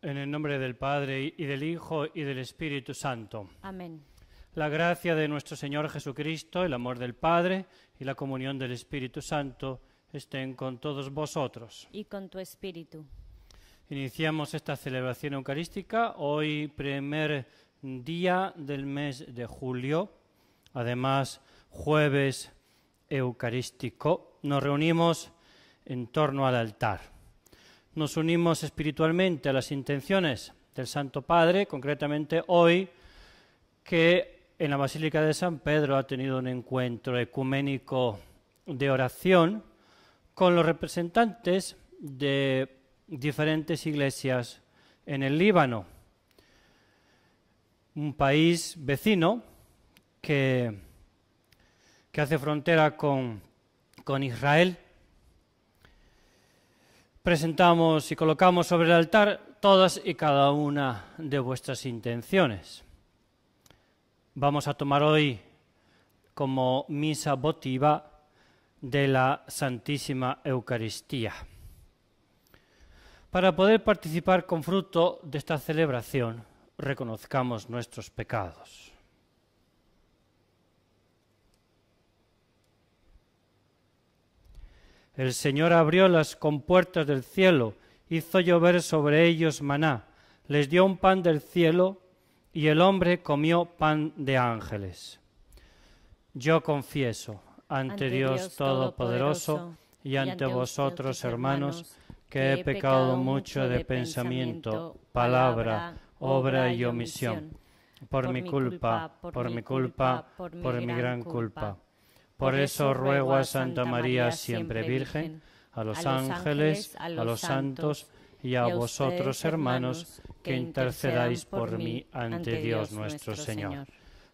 En el nombre del Padre y del Hijo y del Espíritu Santo. Amén. La gracia de nuestro Señor Jesucristo, el amor del Padre y la comunión del Espíritu Santo estén con todos vosotros. Y con tu espíritu. Iniciamos esta celebración eucarística hoy primer día del mes de julio, además jueves eucarístico. Nos reunimos en torno al altar. Nos unimos espiritualmente a las intenciones del Santo Padre, concretamente hoy que en la Basílica de San Pedro ha tenido un encuentro ecuménico de oración con los representantes de diferentes iglesias en el Líbano, un país vecino que, hace frontera con Israel. Presentamos y colocamos sobre el altar todas y cada una de vuestras intenciones. Vamos a tomar hoy como misa votiva de la Santísima Eucaristía. Para poder participar con fruto de esta celebración, reconozcamos nuestros pecados. El Señor abrió las compuertas del cielo, hizo llover sobre ellos maná, les dio un pan del cielo y el hombre comió pan de ángeles. Yo confieso ante Dios Todopoderoso y ante vosotros, hermanos, que he pecado mucho de pensamiento, palabra, obra y omisión, por mi culpa, por mi culpa, por mi gran culpa. Por eso ruego a Santa María, siempre Virgen, a los ángeles, a los santos y a vosotros, hermanos, que intercedáis por mí ante Dios nuestro Señor.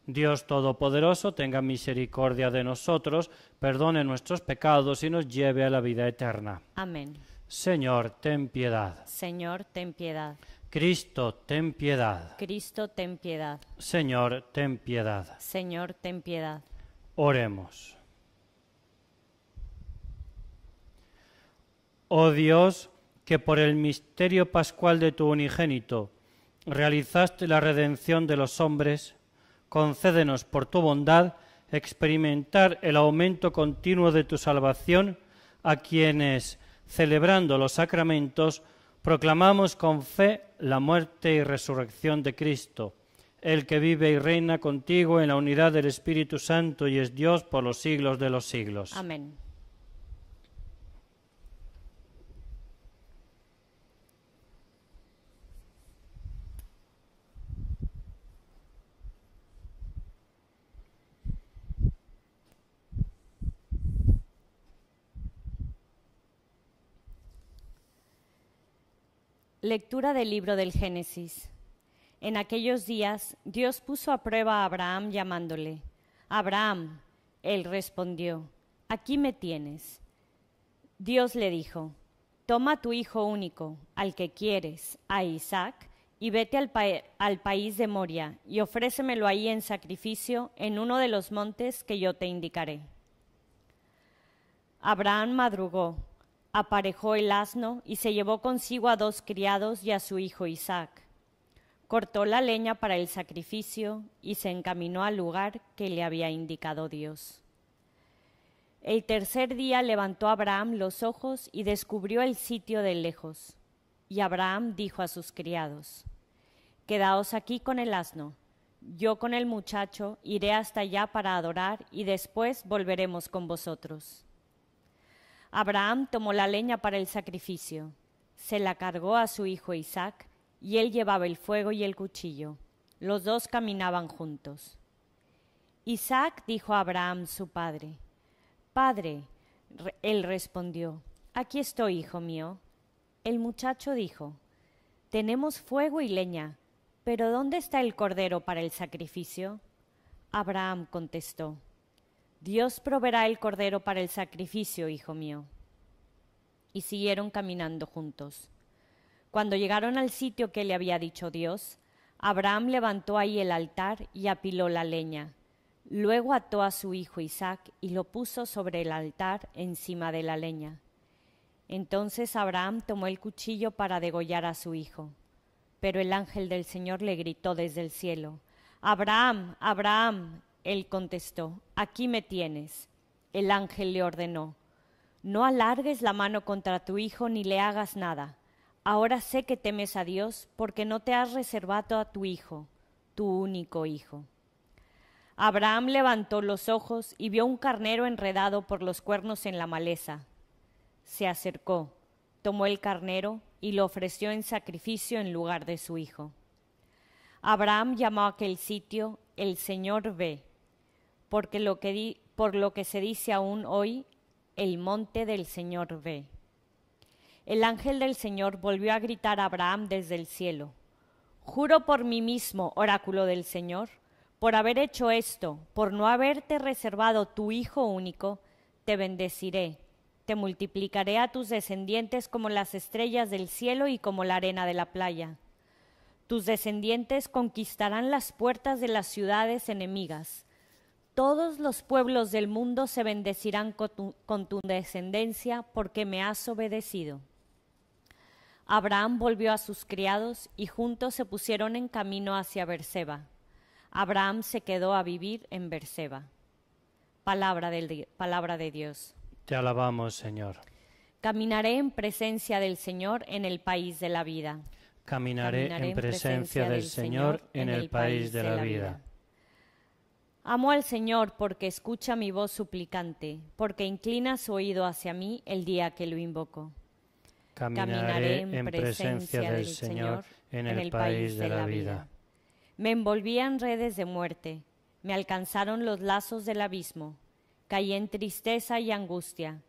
Dios Todopoderoso tenga misericordia de nosotros, perdone nuestros pecados y nos lleve a la vida eterna. Amén. Señor, ten piedad. Señor, ten piedad. Cristo, ten piedad. Cristo, ten piedad. Señor, ten piedad. Señor, ten piedad. Oremos. Oh Dios, que por el misterio pascual de tu unigénito realizaste la redención de los hombres, concédenos por tu bondad experimentar el aumento continuo de tu salvación a quienes, celebrando los sacramentos, proclamamos con fe la muerte y resurrección de Cristo, el que vive y reina contigo en la unidad del Espíritu Santo y es Dios por los siglos de los siglos. Amén. Lectura del libro del Génesis. En aquellos días Dios puso a prueba a Abraham llamándole. Abraham, él respondió, aquí me tienes. Dios le dijo, toma tu hijo único, al que quieres, a Isaac, y vete al, al, país de Moria, y ofrécemelo ahí en sacrificio en uno de los montes que yo te indicaré. Abraham madrugó aparejó el asno y se llevó consigo a dos criados y a su hijo Isaac. Cortó la leña para el sacrificio y se encaminó al lugar que le había indicado Dios. El tercer día levantó Abraham los ojos y descubrió el sitio de lejos. Y Abraham dijo a sus criados, Quedaos aquí con el asno, yo con el muchacho iré hasta allá para adorar y después volveremos con vosotros. Abraham tomó la leña para el sacrificio, se la cargó a su hijo Isaac, y él llevaba el fuego y el cuchillo. Los dos caminaban juntos. Isaac dijo a Abraham su padre, Padre, él respondió, Aquí estoy, hijo mío. El muchacho dijo, Tenemos fuego y leña, pero ¿dónde está el cordero para el sacrificio? Abraham contestó, Dios proveerá el cordero para el sacrificio, hijo mío. Y siguieron caminando juntos. Cuando llegaron al sitio que le había dicho Dios, Abraham levantó ahí el altar y apiló la leña. Luego ató a su hijo Isaac y lo puso sobre el altar encima de la leña. Entonces Abraham tomó el cuchillo para degollar a su hijo. Pero el ángel del Señor le gritó desde el cielo, Abraham, Abraham. Él contestó, aquí me tienes. El ángel le ordenó, no alargues la mano contra tu hijo ni le hagas nada. Ahora sé que temes a Dios porque no te has reservado a tu hijo, tu único hijo. Abraham levantó los ojos y vio un carnero enredado por los cuernos en la maleza. Se acercó, tomó el carnero y lo ofreció en sacrificio en lugar de su hijo. Abraham llamó a aquel sitio el Señor ve, porque lo que por lo que se dice aún hoy, el monte del Señor ve. El ángel del Señor volvió a gritar a Abraham desde el cielo, Juro por mí mismo, oráculo del Señor, por haber hecho esto, por no haberte reservado tu Hijo único, te bendeciré, te multiplicaré a tus descendientes como las estrellas del cielo y como la arena de la playa. Tus descendientes conquistarán las puertas de las ciudades enemigas. Todos los pueblos del mundo se bendecirán con tu, con tu descendencia porque me has obedecido. Abraham volvió a sus criados y juntos se pusieron en camino hacia Berseba. Abraham se quedó a vivir en Berseba. Palabra, del, palabra de Dios. Te alabamos, Señor. Caminaré en presencia del Señor en el país de la vida. Caminaré, en presencia del Señor en el país de la vida. Amo al Señor porque escucha mi voz suplicante, porque inclina su oído hacia mí el día que lo invoco. Caminaré en presencia del Señor en el país de la vida. Me envolvían redes de muerte, me alcanzaron los lazos del abismo, caí en tristeza y angustia.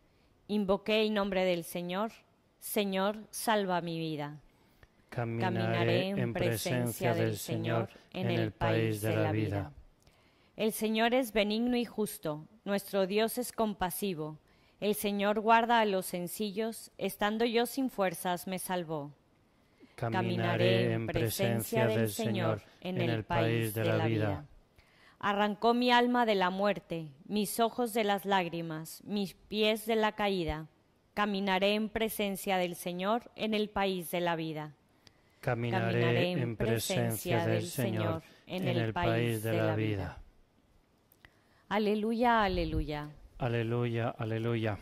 Invoqué el nombre del Señor, Señor, salva mi vida. Caminaré en presencia del Señor en el país de la vida. El Señor es benigno y justo, nuestro Dios es compasivo. El Señor guarda a los sencillos, estando yo sin fuerzas me salvó. Caminaré en presencia del Señor en el país de la vida. Arrancó mi alma de la muerte, mis ojos de las lágrimas, mis pies de la caída. Caminaré en presencia del Señor en el país de la vida. Caminaré en presencia del Señor en el país de la vida. Aleluya, aleluya. Aleluya, aleluya.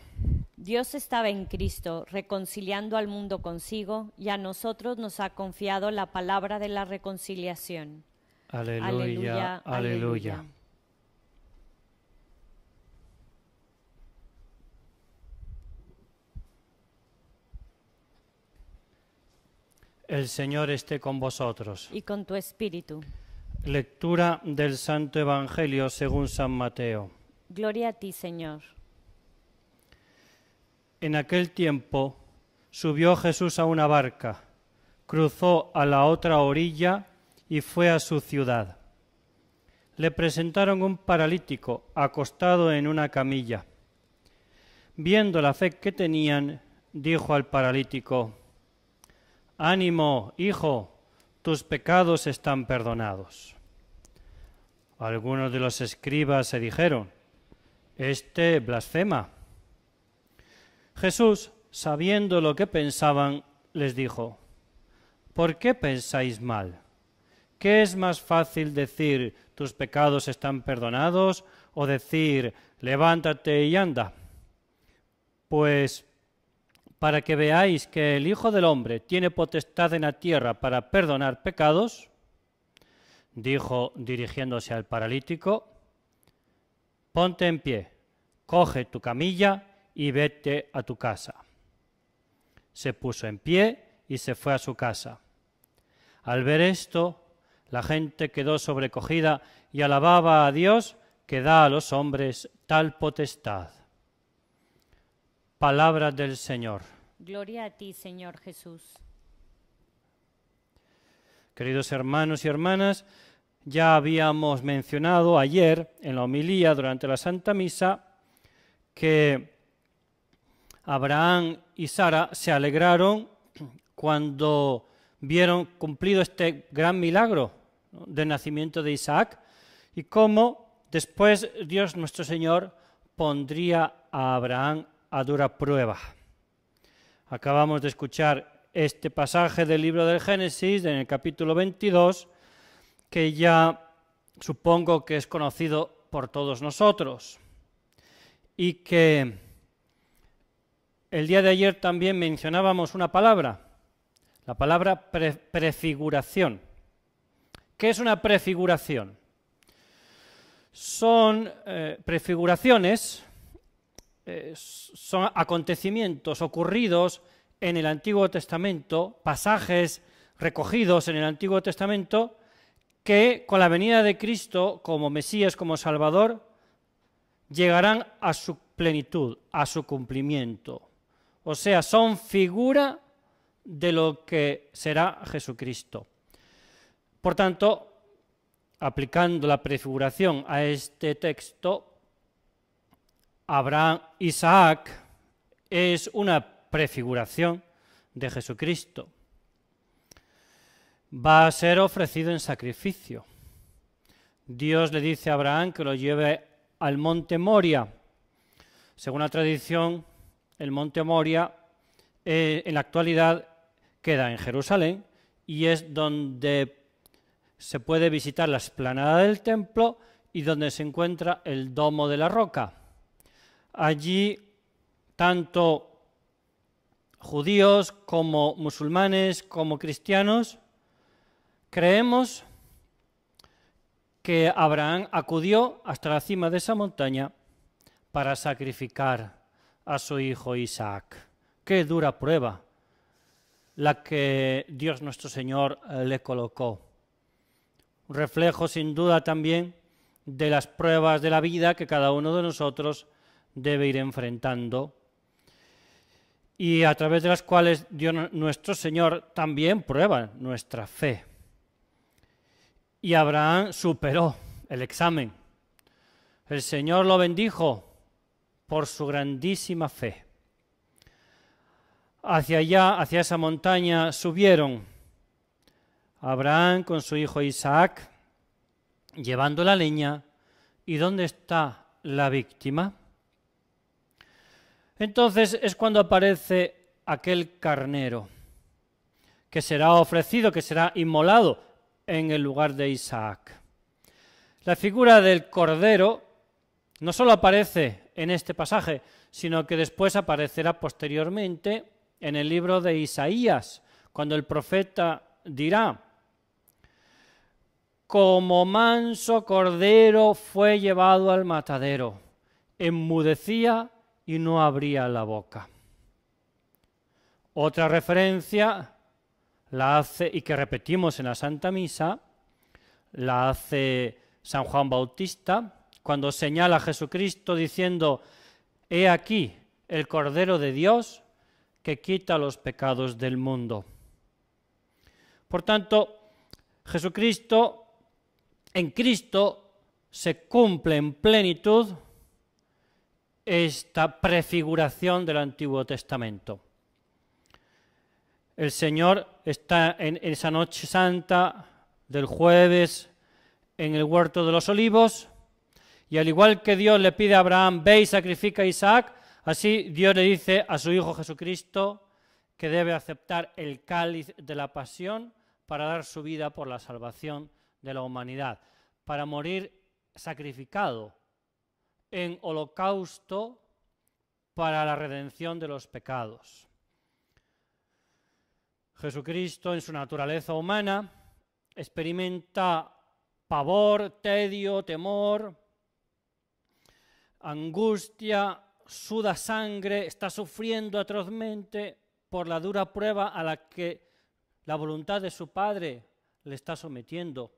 Dios estaba en Cristo, reconciliando al mundo consigo, y a nosotros nos ha confiado la palabra de la reconciliación. Aleluya, aleluya. El Señor esté con vosotros. Y con tu espíritu. Lectura del Santo Evangelio según San Mateo. Gloria a ti, Señor. En aquel tiempo subió Jesús a una barca, cruzó a la otra orilla y fue a su ciudad. Le presentaron un paralítico acostado en una camilla. Viendo la fe que tenían, dijo al paralítico, Ánimo, hijo, tus pecados están perdonados. Algunos de los escribas se dijeron, Este blasfema. Jesús, sabiendo lo que pensaban, les dijo, ¿por qué pensáis mal? ¿Qué es más fácil decir tus pecados están perdonados o decir levántate y anda? Pues para que veáis que el Hijo del Hombre tiene potestad en la tierra para perdonar pecados, dijo dirigiéndose al paralítico, ponte en pie, coge tu camilla y vete a tu casa. Se puso en pie y se fue a su casa. Al ver esto, la gente quedó sobrecogida y alababa a Dios que da a los hombres tal potestad. Palabra del Señor. Gloria a ti, Señor Jesús. Queridos hermanos y hermanas, ya habíamos mencionado ayer en la homilía durante la Santa Misa que Abraham y Sara se alegraron cuando vieron cumplido este gran milagro del nacimiento de Isaac y cómo después Dios nuestro Señor pondría a Abraham a dura prueba. Acabamos de escuchar este pasaje del libro del Génesis, en el capítulo 22, que ya supongo que es conocido por todos nosotros y que el día de ayer también mencionábamos una palabra, la palabra prefiguración. ¿Qué es una prefiguración? Son eh, prefiguraciones, eh, son acontecimientos ocurridos en el Antiguo Testamento, pasajes recogidos en el Antiguo Testamento, que con la venida de Cristo como Mesías, como Salvador, llegarán a su plenitud, a su cumplimiento. O sea, son figura de lo que será Jesucristo. Por tanto, aplicando la prefiguración a este texto, Abraham, Isaac es una prefiguración de Jesucristo. Va a ser ofrecido en sacrificio. Dios le dice a Abraham que lo lleve al monte Moria. Según la tradición, el monte Moria eh, en la actualidad queda en Jerusalén y es donde se puede visitar la explanada del templo y donde se encuentra el domo de la roca. Allí tanto judíos como musulmanes como cristianos creemos que Abraham acudió hasta la cima de esa montaña para sacrificar a su hijo Isaac. Qué dura prueba la que Dios nuestro Señor le colocó. Reflejo sin duda también de las pruebas de la vida que cada uno de nosotros debe ir enfrentando y a través de las cuales Dios nuestro Señor también prueba nuestra fe. Y Abraham superó el examen. El Señor lo bendijo por su grandísima fe. Hacia allá, hacia esa montaña, subieron Abraham con su hijo Isaac, llevando la leña. ¿Y dónde está la víctima? Entonces es cuando aparece aquel carnero que será ofrecido, que será inmolado en el lugar de Isaac. La figura del cordero no solo aparece en este pasaje, sino que después aparecerá posteriormente en el libro de Isaías, cuando el profeta dirá, como manso cordero fue llevado al matadero, enmudecía y no abría la boca. Otra referencia la hace, y que repetimos en la Santa Misa, la hace San Juan Bautista, cuando señala a Jesucristo diciendo, He aquí el Cordero de Dios que quita los pecados del mundo. Por tanto, Jesucristo, en Cristo se cumple en plenitud esta prefiguración del Antiguo Testamento. El Señor está en esa noche santa del jueves en el huerto de los olivos, y al igual que Dios le pide a Abraham, ve y sacrifica a Isaac, así Dios le dice a su Hijo Jesucristo que debe aceptar el cáliz de la pasión para dar su vida por la salvación de la humanidad, para morir sacrificado en holocausto para la redención de los pecados. Jesucristo en su naturaleza humana experimenta pavor, tedio, temor, angustia, suda sangre, está sufriendo atrozmente por la dura prueba a la que la voluntad de su Padre le está sometiendo.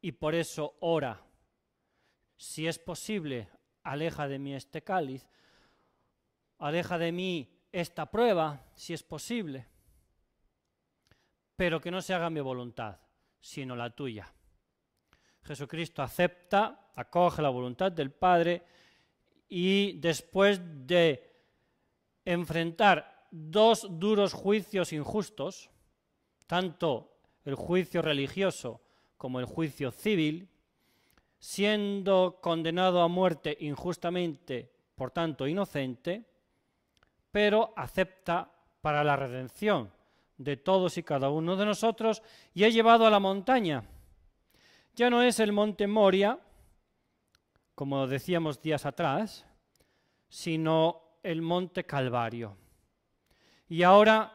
Y por eso ora, si es posible, aleja de mí este cáliz, aleja de mí esta prueba, si es posible pero que no se haga mi voluntad, sino la tuya. Jesucristo acepta, acoge la voluntad del Padre y después de enfrentar dos duros juicios injustos, tanto el juicio religioso como el juicio civil, siendo condenado a muerte injustamente, por tanto inocente, pero acepta para la redención de todos y cada uno de nosotros y he llevado a la montaña. Ya no es el monte Moria, como decíamos días atrás, sino el monte Calvario. Y ahora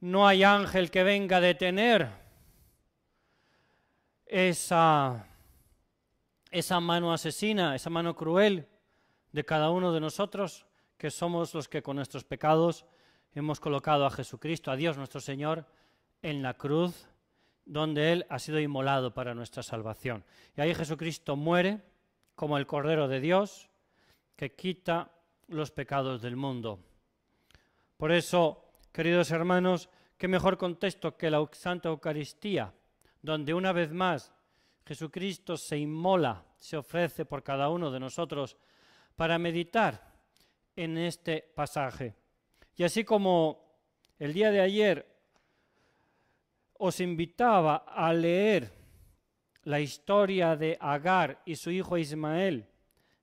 no hay ángel que venga a detener esa, esa mano asesina, esa mano cruel de cada uno de nosotros, que somos los que con nuestros pecados hemos colocado a Jesucristo, a Dios nuestro Señor, en la cruz, donde Él ha sido inmolado para nuestra salvación. Y ahí Jesucristo muere como el Cordero de Dios, que quita los pecados del mundo. Por eso, queridos hermanos, qué mejor contexto que la Santa Eucaristía, donde una vez más Jesucristo se inmola, se ofrece por cada uno de nosotros para meditar en este pasaje. Y así como el día de ayer os invitaba a leer la historia de Agar y su hijo Ismael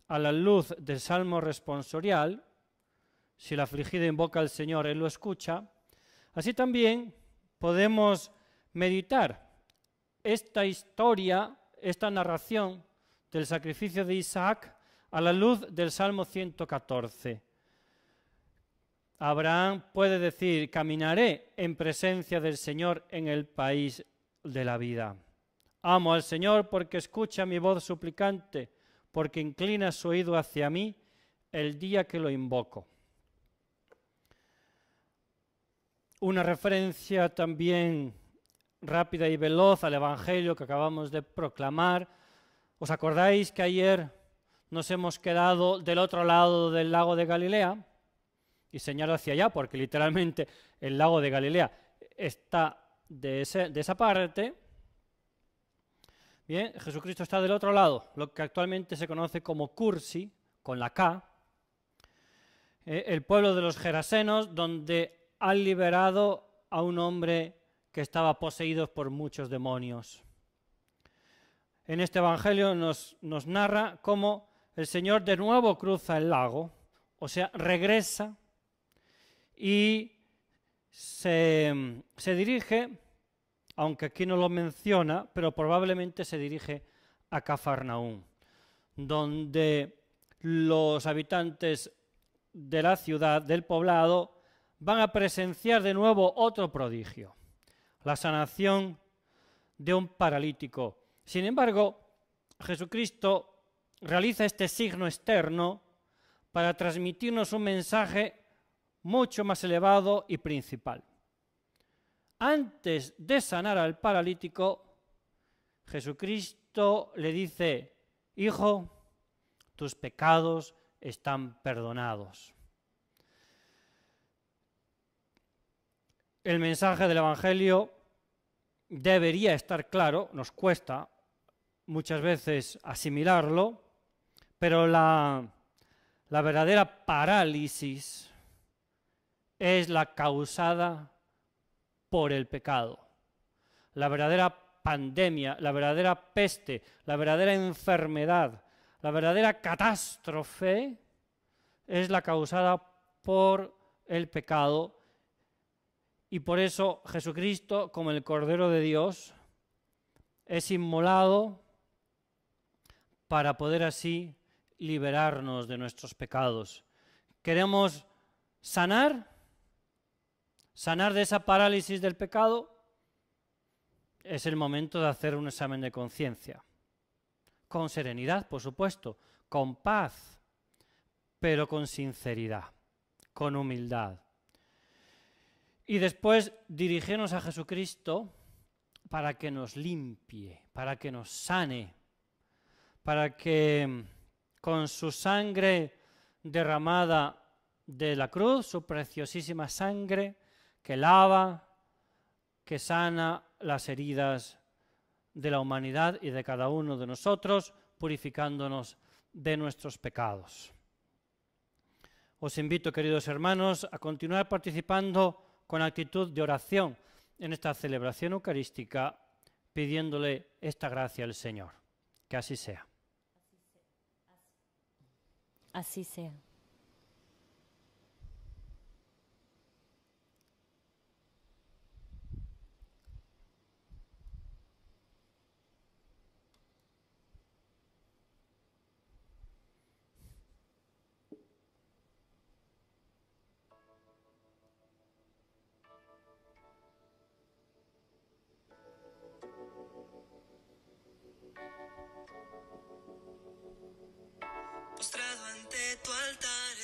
a la luz del Salmo responsorial, si la afligida invoca al Señor, Él lo escucha, así también podemos meditar esta historia, esta narración del sacrificio de Isaac a la luz del Salmo 114. Abraham puede decir, caminaré en presencia del Señor en el país de la vida. Amo al Señor porque escucha mi voz suplicante, porque inclina su oído hacia mí el día que lo invoco. Una referencia también rápida y veloz al Evangelio que acabamos de proclamar. ¿Os acordáis que ayer nos hemos quedado del otro lado del lago de Galilea y señalo hacia allá porque literalmente el lago de Galilea está de, esa parte. Bien, Jesucristo está del otro lado, lo que actualmente se conoce como Cursi, con la K, eh, el pueblo de los Gerasenos, donde han liberado a un hombre que estaba poseído por muchos demonios. En este Evangelio nos, nos narra cómo el Señor de nuevo cruza el lago, o sea, regresa y se, dirige, aunque aquí no lo menciona, pero probablemente se dirige a Cafarnaún, donde los habitantes de la ciudad, del poblado, van a presenciar de nuevo otro prodigio, la sanación de un paralítico. Sin embargo, Jesucristo realiza este signo externo para transmitirnos un mensaje mucho más elevado y principal. Antes de sanar al paralítico, Jesucristo le dice, Hijo, tus pecados están perdonados. El mensaje del Evangelio debería estar claro, nos cuesta muchas veces asimilarlo, pero la, verdadera parálisis es la causada por el pecado. La verdadera pandemia, la verdadera peste, la verdadera enfermedad, la verdadera catástrofe es la causada por el pecado. Y por eso Jesucristo, como el Cordero de Dios, es inmolado para poder así liberarnos de nuestros pecados. Queremos sanar, sanar de esa parálisis del pecado. Es el momento de hacer un examen de conciencia. Con serenidad, por supuesto, con paz, pero con sinceridad, con humildad. Y después dirigirnos a Jesucristo para que nos limpie, para que nos sane, para que con su sangre derramada de la cruz, su preciosísima sangre que lava, que sana las heridas de la humanidad y de cada uno de nosotros, purificándonos de nuestros pecados. Os invito, queridos hermanos, a continuar participando con actitud de oración en esta celebración eucarística, pidiéndole esta gracia al Señor. Que así sea. Así sea.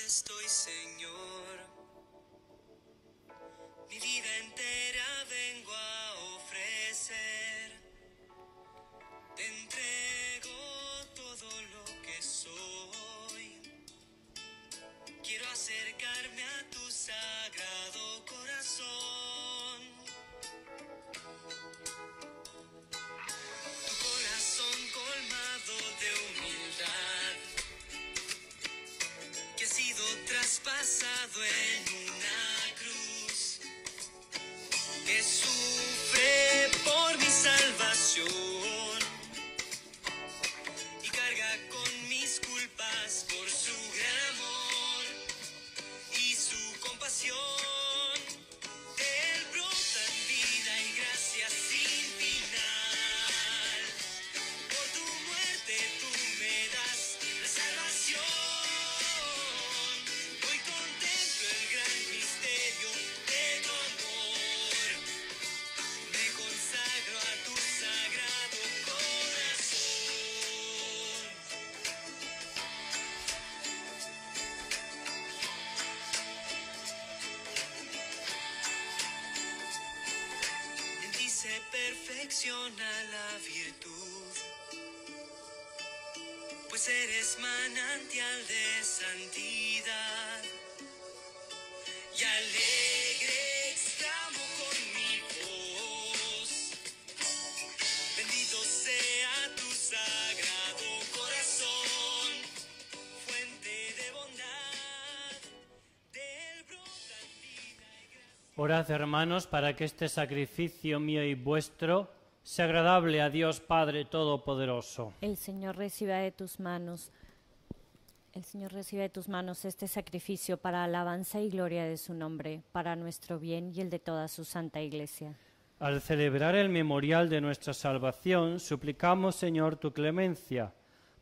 Estoy, Señor. Mi vida entera vengo a ofrecer. Te entrego todo lo que soy. Quiero acercarme a tu sagrado corazón. Perfecciona la virtud, pues eres manantial de santidad. Y alegre exclamo con mi voz, bendito sea tu sagrado corazón, fuente de bondad, de él brotan vida y gracia. Orad, hermanos, para que este sacrificio mío y vuestro sea agradable a Dios Padre Todopoderoso. El Señor reciba de tus manos, el Señor reciba de tus manos este sacrificio para alabanza y gloria de su nombre, para nuestro bien y el de toda su santa iglesia. Al celebrar el memorial de nuestra salvación, suplicamos, Señor, tu clemencia,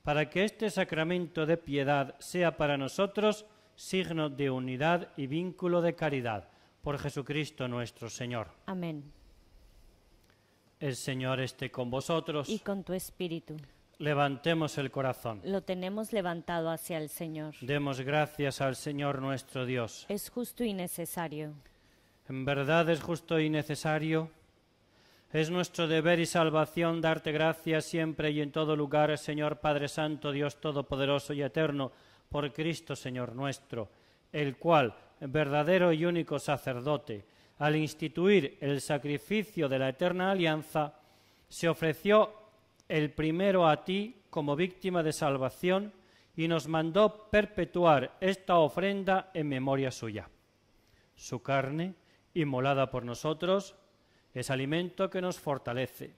para que este sacramento de piedad sea para nosotros signo de unidad y vínculo de caridad. Por Jesucristo nuestro Señor. Amén. El Señor esté con vosotros. Y con tu espíritu. Levantemos el corazón. Lo tenemos levantado hacia el Señor. Demos gracias al Señor nuestro Dios. Es justo y necesario. En verdad es justo y necesario. Es nuestro deber y salvación darte gracias siempre y en todo lugar, Señor Padre Santo, Dios Todopoderoso y Eterno, por Cristo, Señor nuestro, el cual, verdadero y único sacerdote, al instituir el sacrificio de la eterna alianza, se ofreció el primero a ti como víctima de salvación y nos mandó perpetuar esta ofrenda en memoria suya. Su carne, inmolada por nosotros, es alimento que nos fortalece.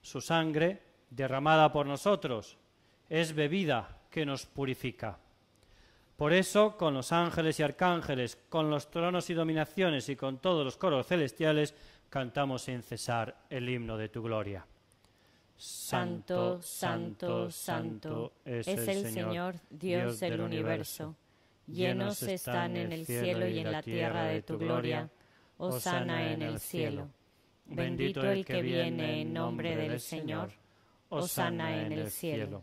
Su sangre, derramada por nosotros, es bebida que nos purifica. Por eso, con los ángeles y arcángeles, con los tronos y dominaciones y con todos los coros celestiales, cantamos sin cesar el himno de tu gloria. Santo, santo, santo es el Señor, Dios del universo. Llenos están en el cielo y en la tierra de tu gloria. Hosana en el cielo. Bendito el que viene en nombre del Señor. Hosana en el cielo.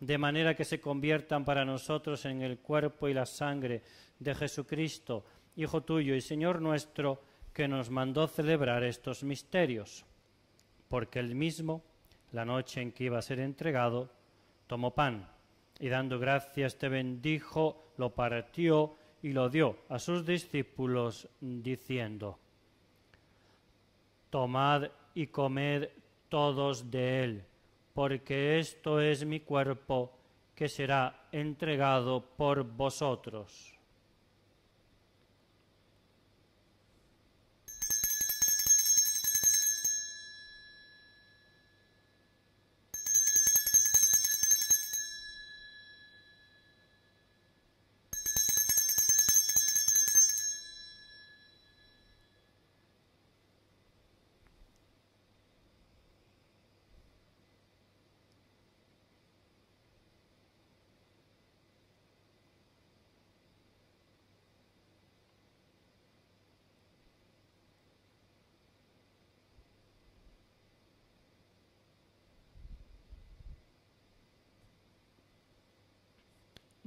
de manera que se conviertan para nosotros en el cuerpo y la sangre de Jesucristo, Hijo tuyo y Señor nuestro, que nos mandó celebrar estos misterios. Porque él mismo, la noche en que iba a ser entregado, tomó pan y dando gracias te bendijo, lo partió y lo dio a sus discípulos, diciendo, Tomad y comed todos de él, porque esto es mi cuerpo que será entregado por vosotros.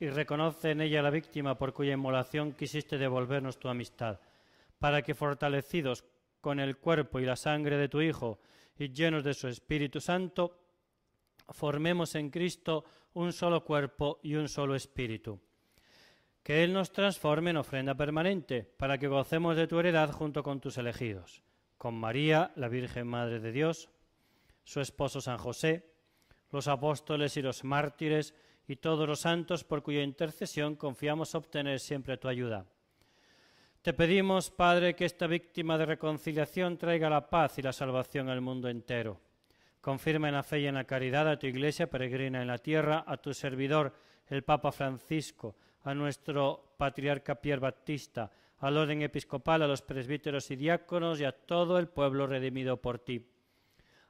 y reconoce en ella la víctima por cuya inmolación quisiste devolvernos tu amistad, para que fortalecidos con el cuerpo y la sangre de tu Hijo y llenos de su Espíritu Santo, formemos en Cristo un solo cuerpo y un solo espíritu. Que Él nos transforme en ofrenda permanente, para que gocemos de tu heredad junto con tus elegidos, con María, la Virgen Madre de Dios, su esposo San José, los apóstoles y los mártires, y todos los santos por cuya intercesión confiamos obtener siempre tu ayuda. Te pedimos, Padre, que esta víctima de reconciliación traiga la paz y la salvación al mundo entero. Confirma en la fe y en la caridad a tu Iglesia peregrina en la tierra, a tu servidor, el Papa Francisco, a nuestro patriarca Pierre Baptista, al orden episcopal, a los presbíteros y diáconos y a todo el pueblo redimido por ti.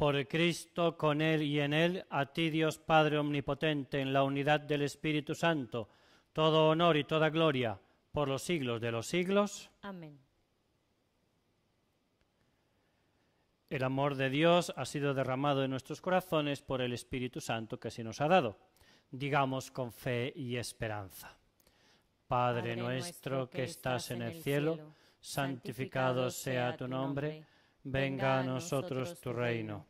Por Cristo, con Él y en Él, a ti Dios Padre Omnipotente, en la unidad del Espíritu Santo, todo honor y toda gloria, por los siglos de los siglos. Amén. El amor de Dios ha sido derramado en nuestros corazones por el Espíritu Santo que se nos ha dado. Digamos con fe y esperanza. Padre, nuestro que estás en el cielo, santificado sea tu nombre, venga a nosotros tu reino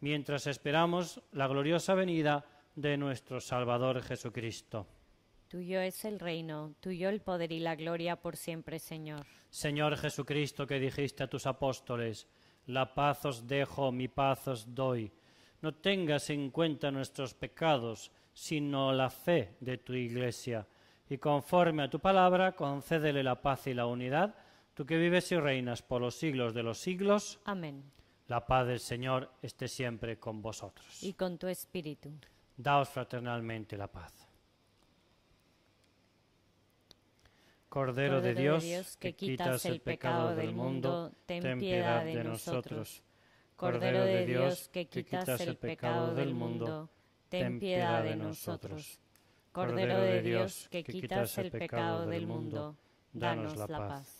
mientras esperamos la gloriosa venida de nuestro Salvador Jesucristo. Tuyo es el reino, tuyo el poder y la gloria por siempre, Señor. Señor Jesucristo, que dijiste a tus apóstoles, la paz os dejo, mi paz os doy. No tengas en cuenta nuestros pecados, sino la fe de tu Iglesia. Y conforme a tu palabra, concédele la paz y la unidad, tú que vives y reinas por los siglos de los siglos. Amén. La paz del Señor esté siempre con vosotros. Y con tu espíritu. Daos fraternalmente la paz. Cordero, de, Dios, que quitas el pecado del mundo, ten piedad de nosotros. Cordero de Dios, que quitas el pecado del mundo, ten piedad de nosotros. Cordero de Dios, que quitas el pecado del mundo, danos la paz.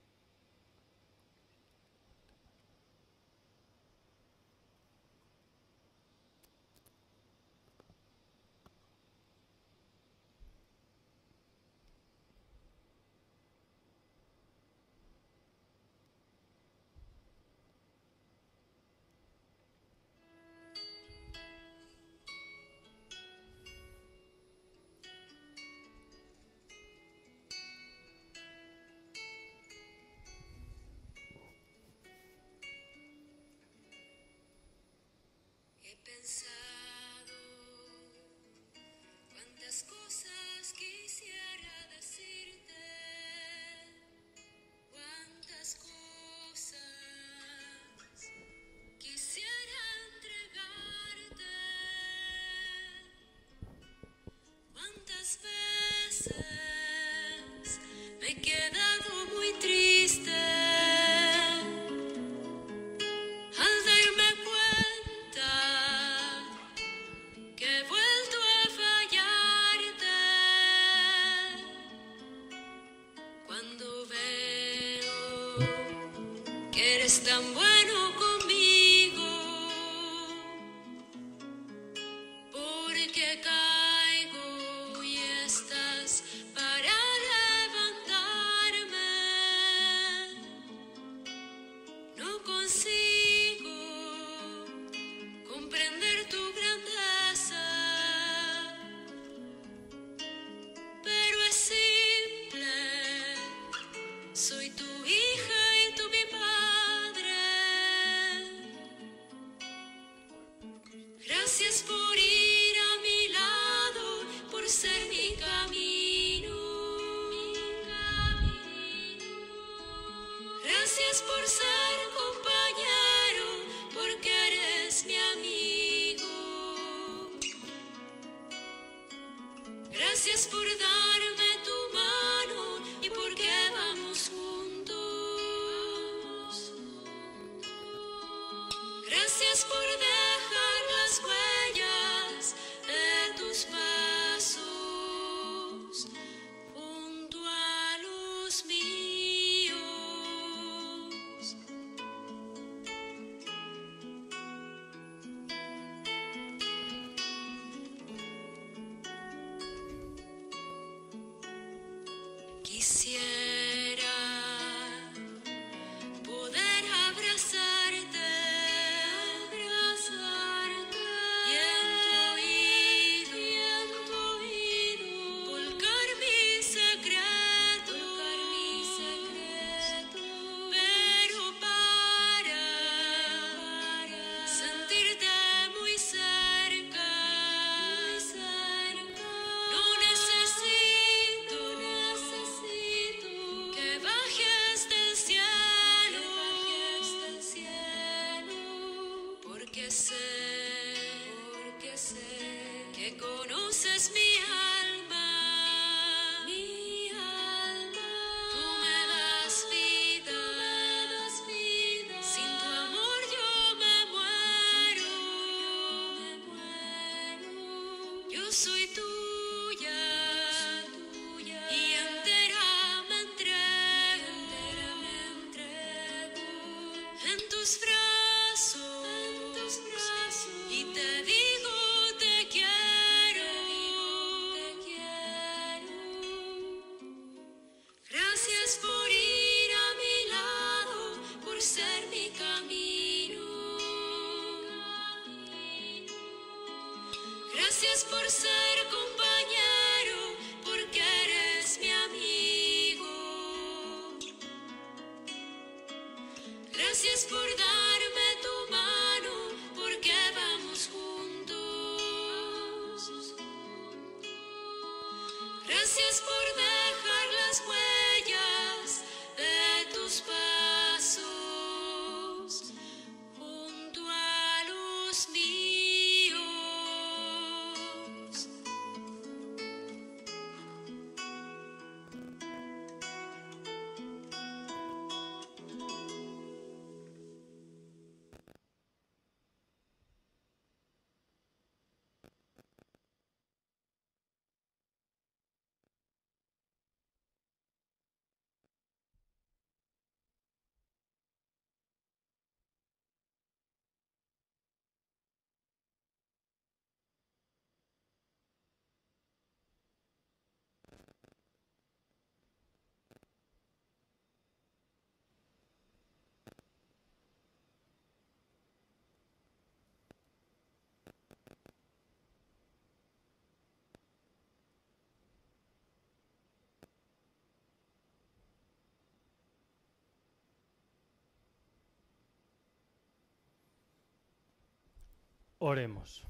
Oremos.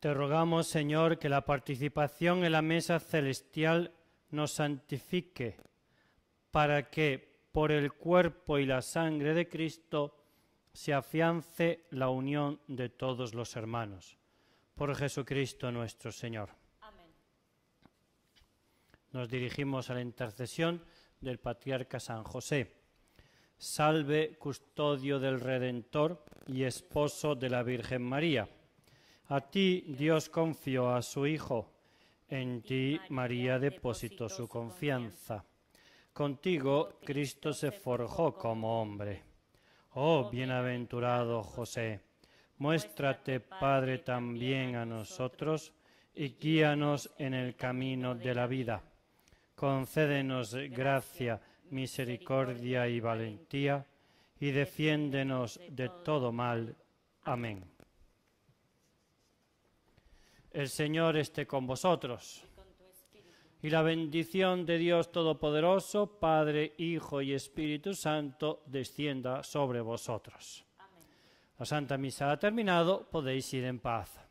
Te rogamos, Señor, que la participación en la mesa celestial nos santifique, para que por el cuerpo y la sangre de Cristo se afiance la unión de todos los hermanos. Por Jesucristo nuestro Señor. Nos dirigimos a la intercesión del patriarca San José. Salve, custodio del Redentor y esposo de la Virgen María. A ti Dios confió a su Hijo. En ti María depositó su confianza. Contigo Cristo se forjó como hombre. Oh bienaventurado José, muéstrate Padre también a nosotros y guíanos en el camino de la vida. Concédenos gracia, misericordia y valentía y defiéndenos de todo mal. Amén. El Señor esté con vosotros. Y la bendición de Dios Todopoderoso, Padre, Hijo y Espíritu Santo, descienda sobre vosotros. La Santa Misa ha terminado, podéis ir en paz.